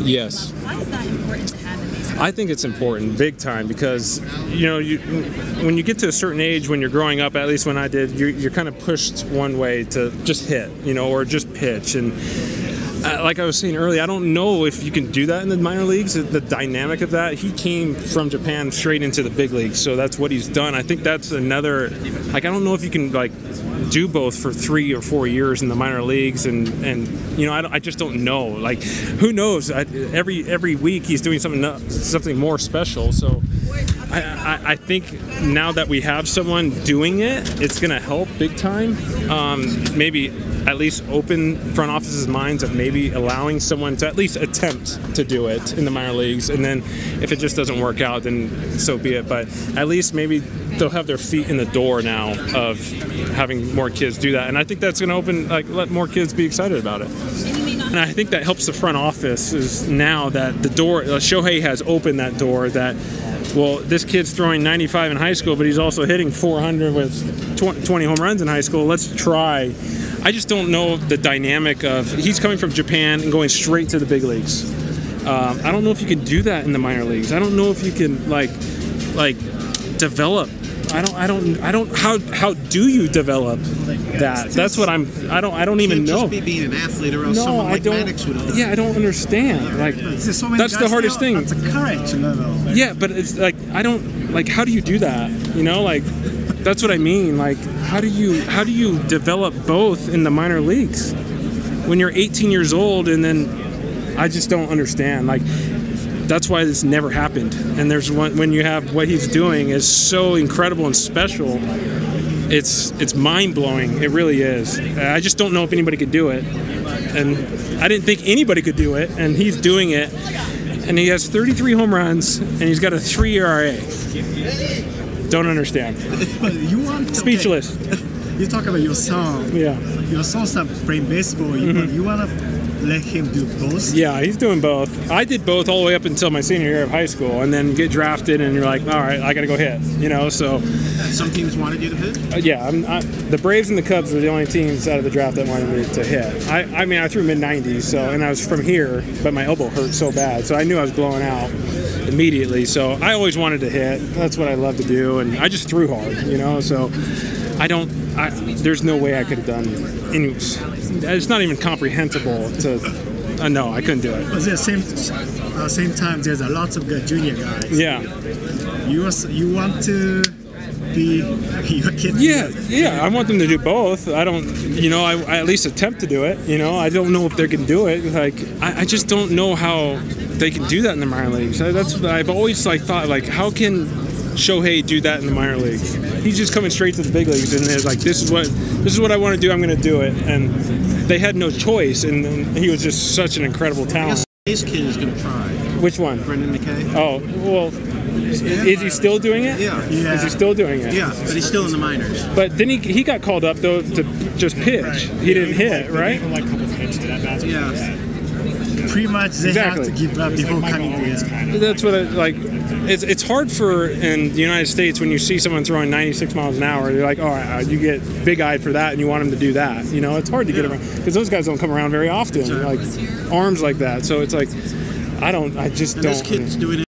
Yes. Why is that important to have in? I think it's important, big time, because you know, you, when you get to a certain age, when you're growing up, at least when I did, you're, you're kind of pushed one way to just hit, you know, or just pitch. And uh, like I was saying earlier, I don't know if you can do that in the minor leagues. The dynamic of that, he came from Japan straight into the big leagues, so that's what he's done. I think that's another. Like, I don't know if you can like do both for three or four years in the minor leagues, and and you know, I, I just don't know. Like, who knows? I, every every week he's doing something something more special. So. I, I, I think now that we have someone doing it, it's going to help big time. Um, maybe at least open front offices' minds of maybe allowing someone to at least attempt to do it in the minor leagues, and then if it just doesn't work out, then so be it. But at least maybe they'll have their feet in the door now of having more kids do that, and I think that's going to open like let more kids be excited about it. And I think that helps the front office is now that the door, uh, Shohei has opened that door that, well, this kid's throwing 95 in high school, but he's also hitting 400 with 20 20 home runs in high school. Let's try. I just don't know the dynamic of, he's coming from Japan and going straight to the big leagues. Um, I don't know if you can do that in the minor leagues. I don't know if you can like, like, develop. I don't. I don't. I don't. How how do you develop that? That's what I'm. I don't. I don't even know. just be being an athlete or else No, someone I like don't. Maddox would have. Yeah, I don't understand. Like, so That's the hardest thing. The college level. yeah, but it's like I don't like. How do you do that? You know, like that's what I mean. Like, how do you how do you develop both in the minor leagues when you're 18 years old and then I just don't understand. Like, that's why this never happened. And there's one when you have what he's doing is so incredible and special. It's it's mind blowing. It really is. I just don't know if anybody could do it, and I didn't think anybody could do it, and he's doing it. And he has 33 home runs, and he's got a three ERA. Don't understand. Want okay, Speechless. You talk about your son. Yeah. Your son start playing baseball. But mm-hmm. you wanna let him do both. Yeah, he's doing both. I did both all the way up until my senior year of high school, and then get drafted, and you're like, all right, I got to go hit. You know, so Some teams wanted you to pitch. uh, yeah, I'm, I, the Braves and the Cubs were the only teams out of the draft that wanted me to hit. I, I mean, I threw mid 90s, so and I was from here, but my elbow hurt so bad, so I knew I was blowing out immediately. So I always wanted to hit. That's what I love to do, and I just threw hard, you know. So I don't. I, there's no way I could have done. Any, it's not even comprehensible to. Uh, no, I couldn't do it. But at the same uh, same time, there's a lot of good junior guys. Yeah. You also, you want to be your kid. Yeah, yeah. I want them to do both. I don't, you know, I, I at least attempt to do it. You know, I don't know if they can do it. Like, I, I just don't know how they can do that in the minor leagues. That's what I've always like thought. Like, how can Shohei do that in the minor leagues? He's just coming straight to the big leagues, and they're like, this is what this is what I want to do. I'm going to do it, and they had no choice. And, and he was just such an incredible talent. This kid is going to try. Which one? Brendan McKay. Oh, well, is, is he still doing it? Yeah. Yeah. Is he still doing it? Yeah, but he's still in the minors. But then he, he got called up though to just pitch. He didn't hit, right? Yeah. Pretty much they Exactly. have to give up before coming here. That's what I, like. It's it's hard for in the United States when you see someone throwing 96 miles an hour. You're like, all right, uh, you get big eyed for that, and you want them to do that. You know, it's hard to get around because those guys don't come around very often. Like arms like that. So it's like, I don't. I just And don't. this kid's doing it.